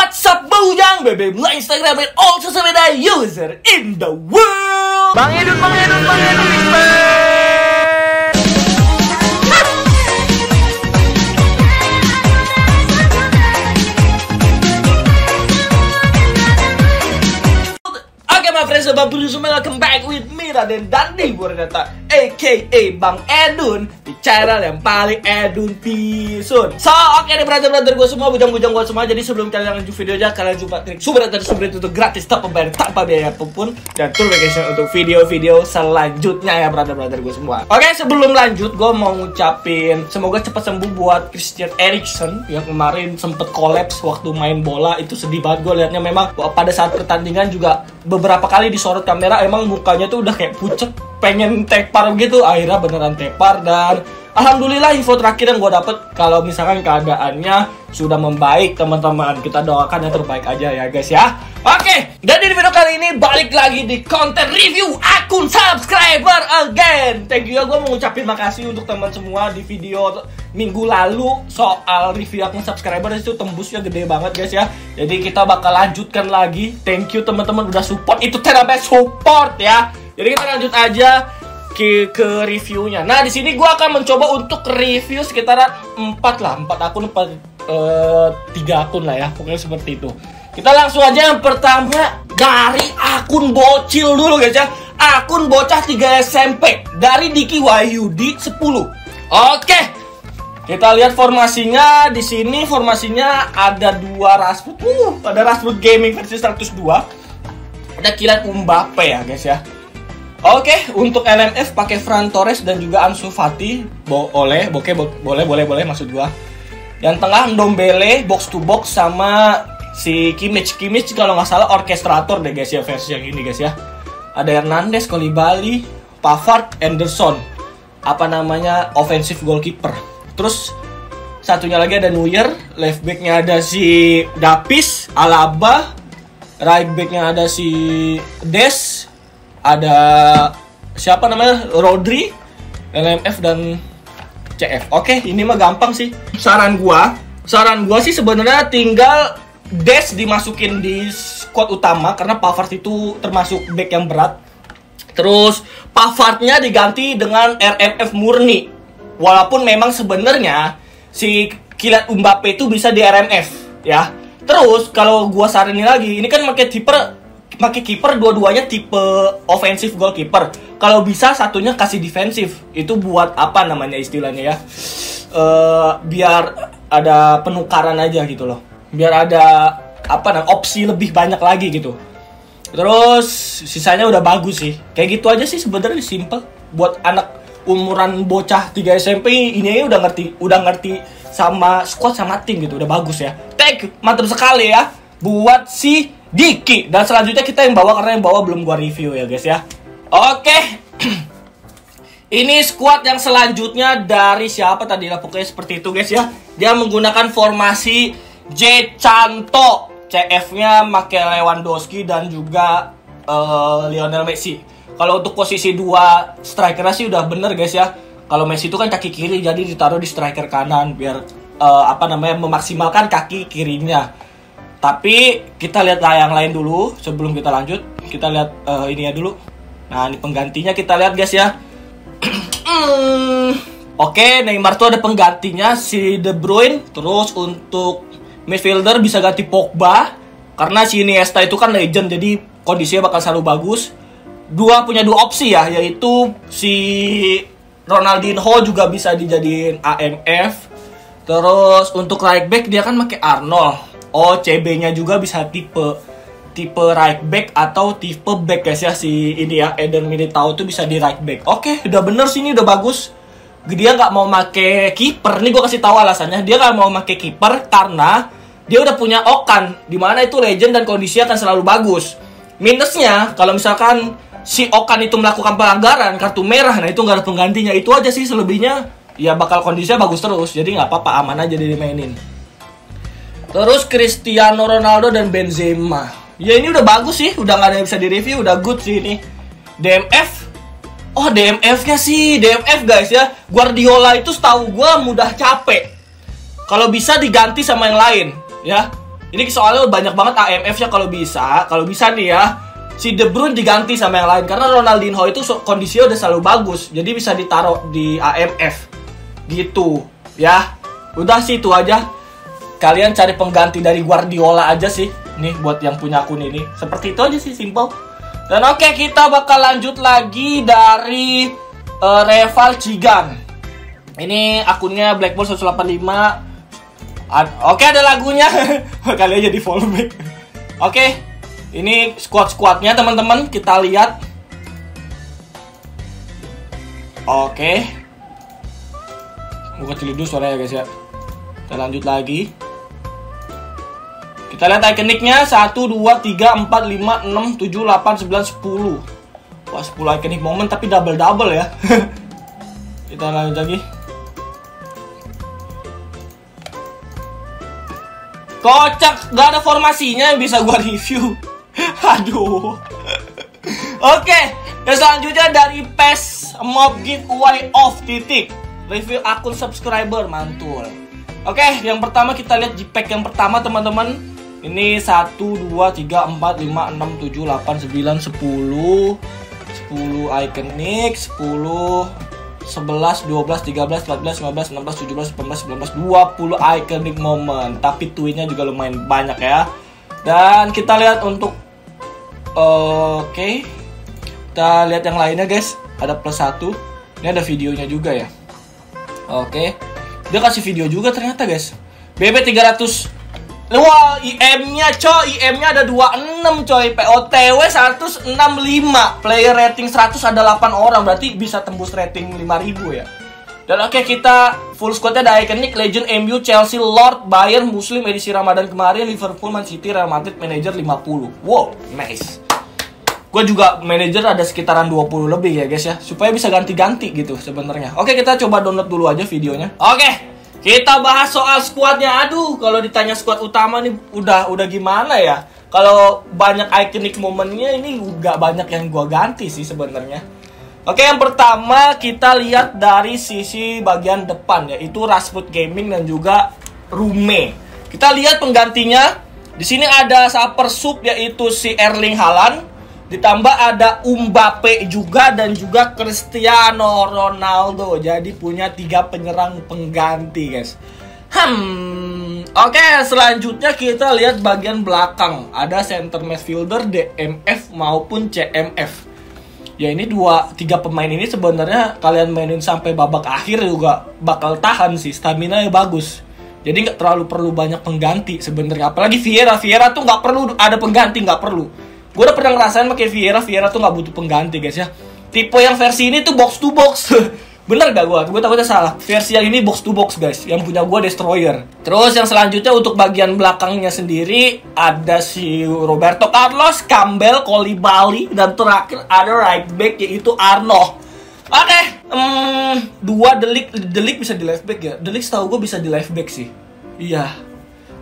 What's up, Buyang? Baby Mula Instagram and also sa mga user in the world! Panginoon, Panginoon, Panginoon, Panginoon! My friends, sobat semua welcome back with me Raden Dandi Purwata A.K.A. Bang Edun Di channel yang paling Edun Pisun. So oke nih brother-brother gue semua, bujang-bujang gue semua. Jadi sebelum kalian lanjut video aja, kalian coba klik sumber dan sumber itu gratis tanpa bayar tanpa biaya apa pun Dan notification untuk video-video selanjutnya ya brother-brother gue semua. Oke sebelum lanjut, gue mau ngucapin Semoga cepat sembuh buat Christian Eriksen Yang kemarin sempet kolaps waktu main bola. Itu sedih banget gue liatnya. Memang pada saat pertandingan juga beberapa kali disorot kamera emang mukanya tuh udah kayak pucet pengen tepar gitu. Akhirnya beneran tepar dan alhamdulillah info terakhir yang gue dapet kalau misalkan keadaannya sudah membaik teman-teman kita doakan yang terbaik aja ya guys ya oke dan di video kali ini balik lagi di konten review akun subscriber again. Thank you ya gue mau ngucapin makasih untuk teman semua di video minggu lalu soal review akun subscriber itu tembusnya gede banget guys ya. Jadi kita bakal lanjutkan lagi. Thank you teman-teman udah support. Itu namanya support ya. Jadi kita lanjut aja ke, ke reviewnya. Nah di sini gue akan mencoba untuk review sekitaran 4 lah, 4 akun, 4 eh, 3 akun lah ya, pokoknya seperti itu. Kita langsung aja yang pertama dari akun bocil dulu guys ya. Akun bocah 3 SMP dari Diki Wahyudi 10. Oke. Kita lihat formasinya di sini formasinya ada dua Rashford. Uh, ada Rashford Gaming versi 102. Ada Kylian Mbappe ya guys ya. Oke, untuk LMF pakai Fran Torres dan juga Ansu Fati, boleh, oke, bo boleh, boleh, boleh maksud gua. Yang tengah Ndombele box to box sama si Kimmich, Kimmich kalau nggak salah orkestrator deh guys ya versi yang ini guys ya. Ada Hernandez, Kolibali, Pavard, Anderson. Apa namanya offensive goalkeeper. Terus satunya lagi ada Neuer, left backnya ada si Dapis, Alaba, right backnya ada si Des, ada siapa namanya Rodri, LMF dan CF. Oke, ini mah gampang sih. Saran gua, saran gua sih sebenarnya tinggal Des dimasukin di squad utama karena Pavard itu termasuk back yang berat. Terus Pavardnya diganti dengan RMF murni. Walaupun memang sebenarnya si Kylian Mbappe itu bisa di RMF ya. Terus kalau gua saranin lagi, ini kan pakai tipe pakai kiper dua-duanya tipe offensive goalkeeper. Kalau bisa satunya kasih defensif. Itu buat apa namanya istilahnya ya? Eh biar ada penukaran aja gitu loh. Biar ada apa namanya opsi lebih banyak lagi gitu. Terus sisanya udah bagus sih. Kayak gitu aja sih sebenarnya simple buat anak umuran bocah 3 SMP ini udah ngerti, udah ngerti sama squad sama tim gitu, udah bagus ya. You, mantap sekali ya buat si Diki. Dan selanjutnya kita yang bawa karena yang bawa belum gua review ya guys ya. Oke. Ini squad yang selanjutnya dari siapa tadi lah pokoknya seperti itu guys ya. Dia menggunakan formasi J Canto. CF-nya make Lewandowski dan juga eh, Lionel Messi. Kalau untuk posisi dua strikernya sih udah bener guys ya. Kalau Messi itu kan kaki kiri jadi ditaruh di striker kanan biar eh, apa namanya memaksimalkan kaki kirinya. Tapi kita lihat yang lain dulu sebelum kita lanjut. Kita lihat eh, ini ya dulu. Nah, ini penggantinya kita lihat guys ya. Oke, Neymar tuh ada penggantinya si De Bruyne. Terus untuk midfielder bisa ganti Pogba karena si Iniesta itu kan legend jadi kondisinya bakal selalu bagus. Dua punya dua opsi ya, yaitu si Ronaldinho juga bisa dijadiin AMF. Terus untuk right back dia kan pakai Arnold. Oh, CB-nya juga bisa tipe tipe right back atau tipe back guys ya si ini ya Eden Militao tuh bisa di right back. Oke, udah bener sih ini udah bagus. Dia nggak mau make kiper. Nih gue kasih tahu alasannya. Dia nggak mau make kiper karena dia udah punya Okan, di mana itu legend dan kondisinya akan selalu bagus. Minusnya kalau misalkan si Okan itu melakukan pelanggaran kartu merah, nah itu nggak ada penggantinya. Itu aja sih selebihnya ya bakal kondisinya bagus terus. Jadi nggak apa-apa aman aja dimainin. Terus Cristiano Ronaldo dan Benzema. Ya ini udah bagus sih, udah nggak ada yang bisa direview, udah good sih ini. DMF, oh DMF-nya sih, DMF guys ya. Guardiola itu setahu gue mudah capek. Kalau bisa diganti sama yang lain, ya. Ini soalnya banyak banget AMF-nya kalau bisa. Kalau bisa nih ya, si De Bruyne diganti sama yang lain karena Ronaldinho itu kondisinya udah selalu bagus. Jadi bisa ditaruh di AMF. Gitu, ya. Udah sih itu aja. Kalian cari pengganti dari Guardiola aja sih. Nih buat yang punya akun ini. Seperti itu aja sih, simple. Dan oke, kita bakal lanjut lagi dari eh, Reval Cigan. Ini akunnya Blackball 185 Ad- Oke ada lagunya. Kali aja di follow back Oke Ini squad-squadnya teman-teman. Kita lihat. Oke. Gue kecilin dulu suaranya guys ya. Kita lanjut lagi Kita lihat ikoniknya 1, 2, 3, 4, 5, 6, 7, 8, 9, 10 Wah 10 ikonik momen tapi double-double ya Kita lanjut lagi Kocak, gak ada formasinya yang bisa gua review. Aduh. Oke, yang selanjutnya dari PES Mob Giveaway Off titik. Review akun subscriber mantul. Oke, yang pertama kita lihat JPEG yang pertama teman-teman. Ini 1 2 3 4 5 6 7 8 9 10 10 ikonik 10 11, 12, 13, 14, 15, 16, 17, 18, 19, 20 iconic moment. Tapi tweetnya juga lumayan banyak ya. Dan kita lihat untuk Oke. Kita lihat yang lainnya guys. Ada plus satu. Ini ada videonya juga ya. Oke. Dia kasih video juga ternyata guys. BB 300 Wah, IM-nya coy, IM-nya ada 26 coy, POTW 165 Player rating 100 ada 8 orang, berarti bisa tembus rating 5000 ya? Dan oke kita full squadnya ada Iconic, Legend, MU, Chelsea, Lord, Bayern, Muslim, edisi Ramadan kemarin, Liverpool, Man City, Real Madrid, Manager 50 Wow, nice. Gue juga manajer ada sekitaran 20 lebih ya guys ya. Supaya bisa ganti-ganti gitu sebenarnya. Oke kita coba download dulu aja videonya. Oke kita bahas soal squadnya. Aduh, kalau ditanya squad utama nih udah udah gimana ya? Kalau banyak iconic momennya ini nggak banyak yang gua ganti sih sebenarnya. Oke, yang pertama kita lihat dari sisi bagian depan yaitu Rasput Gaming dan juga Rume. Kita lihat penggantinya. Di sini ada Super Sub yaitu si Erling Haaland. Ditambah ada Mbappe juga dan juga Cristiano Ronaldo. Jadi punya tiga penyerang pengganti, guys. Hmm, oke selanjutnya kita lihat bagian belakang. Ada center midfielder DMF maupun CMF. Ya ini dua tiga pemain ini sebenarnya kalian mainin sampai babak akhir juga bakal tahan sih stamina nya bagus. Jadi nggak terlalu perlu banyak pengganti sebenarnya. Apalagi Vieira, Vieira tuh nggak perlu ada pengganti nggak perlu. Gue udah pernah ngerasain pakai Vieira, Vieira tuh nggak butuh pengganti guys ya. Tipe yang versi ini tuh box to box. Bener gak gue? Gue takutnya salah. Versi yang ini box to box guys. Yang punya gue Destroyer. Terus yang selanjutnya untuk bagian belakangnya sendiri ada si Roberto Carlos, Campbell, Kolibali dan terakhir ada right back yaitu Arno. Oke, hmm, dua delik delik bisa di left back ya. Delik setahu gue bisa di left back sih. Iya.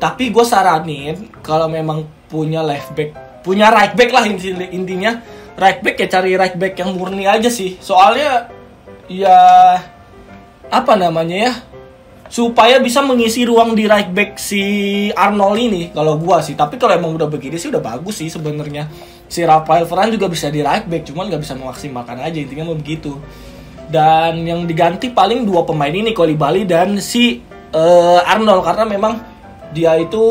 Tapi gue saranin kalau memang punya left back, punya right back lah inti- intinya. Right back ya cari right back yang murni aja sih. Soalnya ya apa namanya ya supaya bisa mengisi ruang di right back si Arnold ini kalau gua sih. Tapi kalau emang udah begini sih udah bagus sih sebenarnya. Si Rafael Varane juga bisa di right back cuman nggak bisa memaksimalkan aja intinya mau begitu. Dan yang diganti paling dua pemain ini Kolibali dan si eh, Arnold. Karena memang dia itu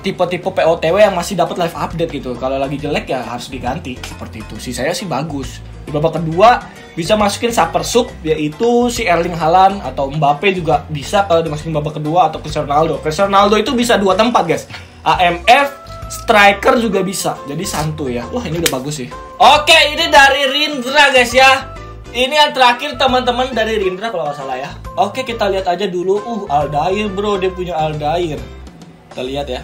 tipe-tipe POTW yang masih dapat live update gitu. Kalau lagi jelek ya harus diganti seperti itu. Si saya sih bagus. Di babak kedua bisa masukin Super Sub yaitu si Erling Haaland atau Mbappe juga bisa kalau dimasukin babak kedua atau Cristiano Ronaldo. Cristiano Ronaldo itu bisa dua tempat guys. AMF striker juga bisa. Jadi santuy ya. Wah, ini udah bagus sih. Oke, ini dari Rindra guys ya. Ini yang terakhir teman-teman dari Rindra kalau nggak salah ya. Oke, kita lihat aja dulu. Uh, Aldair bro, dia punya Aldair. Kita lihat ya.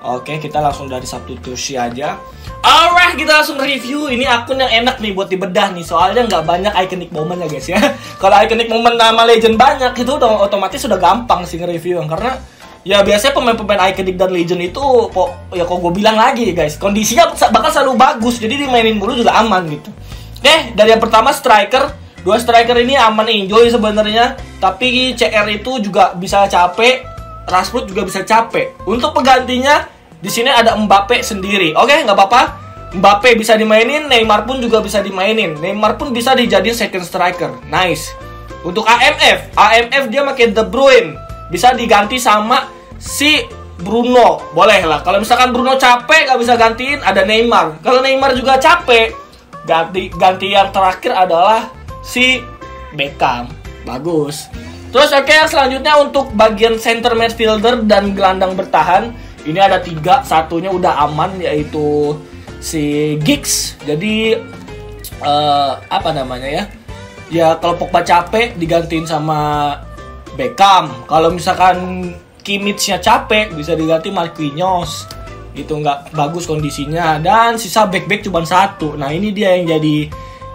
Oke, kita langsung dari substitusi aja. Alright, kita langsung review. Ini akun yang enak nih buat dibedah nih. Soalnya nggak banyak iconic moment ya guys ya. Kalau iconic moment nama legend banyak itu udah otomatis sudah gampang sih nge-review karena ya biasanya pemain-pemain iconic dan legend itu kok ya kok gue bilang lagi guys kondisinya bakal selalu bagus jadi dimainin mulu juga aman gitu oke dari yang pertama striker dua striker ini aman enjoy sebenarnya tapi CR itu juga bisa capek Rashford juga bisa capek. Untuk penggantinya di sini ada Mbappe sendiri. Oke, nggak apa-apa. Mbappe bisa dimainin, Neymar pun juga bisa dimainin. Neymar pun bisa dijadiin second striker. Nice. Untuk AMF, AMF dia pakai De Bruyne. Bisa diganti sama si Bruno. Boleh lah. Kalau misalkan Bruno capek nggak bisa gantiin, ada Neymar. Kalau Neymar juga capek, ganti ganti yang terakhir adalah si Beckham. Bagus. Terus oke selanjutnya untuk bagian center midfielder dan gelandang bertahan ini ada tiga. Satunya udah aman yaitu si Giggs. Jadi eh, apa namanya ya? Ya kalau Pogba capek digantiin sama Beckham. Kalau misalkan Kimmichnya capek bisa diganti Marquinhos. Itu nggak bagus kondisinya. Dan sisa back back cuma satu. Nah ini dia yang jadi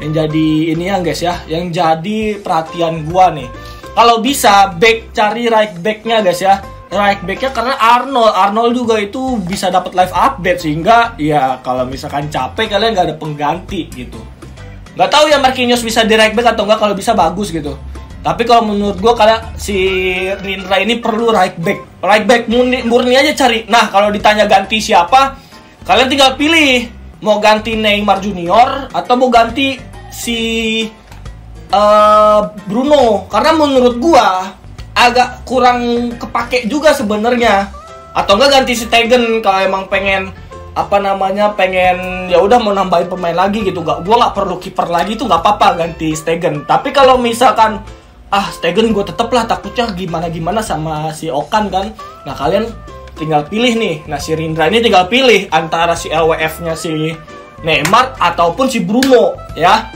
yang jadi ini ya guys ya yang jadi perhatian gua nih kalau bisa back cari right backnya guys ya. Right backnya karena Arnold. Arnold juga itu bisa dapat live update sehingga ya kalau misalkan capek kalian nggak ada pengganti gitu. Nggak tahu ya Marquinhos bisa di right back atau enggak kalau bisa bagus gitu. Tapi kalau menurut gua kalian si Rindra ini perlu right back. Right back murni, murni aja cari. Nah kalau ditanya ganti siapa kalian tinggal pilih. Mau ganti Neymar Junior atau mau ganti si eh, Bruno karena menurut gua agak kurang kepake juga sebenarnya. Atau enggak ganti Stegen kalau emang pengen apa namanya pengen ya udah mau nambahin pemain lagi gitu. Nggak gua nggak perlu kiper lagi tuh nggak apa-apa ganti Stegen tapi kalau misalkan ah Stegen gue tetep lah takutnya gimana gimana sama si Okan kan. Nah kalian tinggal pilih nih. Nah si Rindra ini tinggal pilih antara si LWF nya si Neymar ataupun si Bruno ya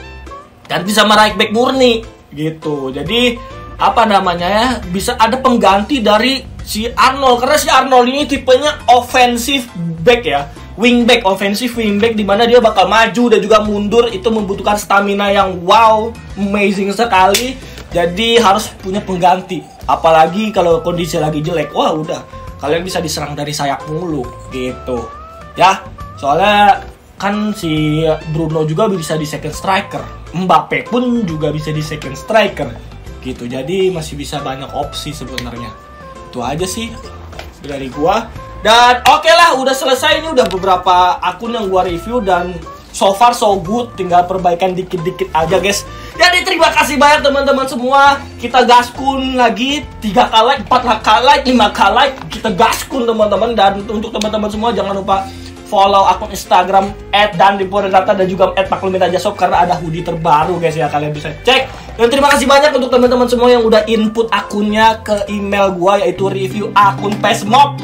ganti sama right back murni. Gitu. Jadi apa namanya ya bisa ada pengganti dari si Arnold. Karena si Arnold ini tipenya offensive back ya. Wing back offensive wing back di mana dia bakal maju dan juga mundur. Itu membutuhkan stamina yang wow amazing sekali. Jadi harus punya pengganti. Apalagi kalau kondisi lagi jelek wah udah. Kalian bisa diserang dari sayap mulu gitu. Ya soalnya kan si Bruno juga bisa di second striker Mbappe pun juga bisa di second striker. Gitu jadi masih bisa banyak opsi sebenarnya. Itu aja sih dari gua. Dan oke lah udah selesai ini udah beberapa akun yang gua review dan so far so good. Tinggal perbaikan dikit-dikit aja guys. Jadi terima kasih banyak teman-teman semua. Kita gaskun lagi tiga kali empat kali lima kali. Kita gaskun teman-teman. Dan untuk teman-teman semua jangan lupa follow akun Instagram @dandipodata dan juga @maklumintajashop karena ada hoodie terbaru guys ya. Kalian bisa cek. Dan terima kasih banyak untuk teman-teman semua yang udah input akunnya ke email gua yaitu review akun pesmob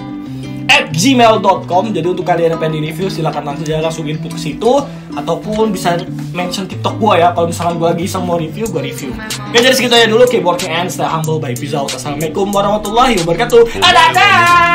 at gmail.com jadi untuk kalian yang pengen di review silahkan langsung aja langsung input ke situ. Ataupun bisa mention tiktok gua ya. Kalau misalkan gua lagi mau review gua review. Oke jadi segitu aja dulu. Keyboarding and stay humble by peace out assalamualaikum warahmatullahi wabarakatuh. Dadah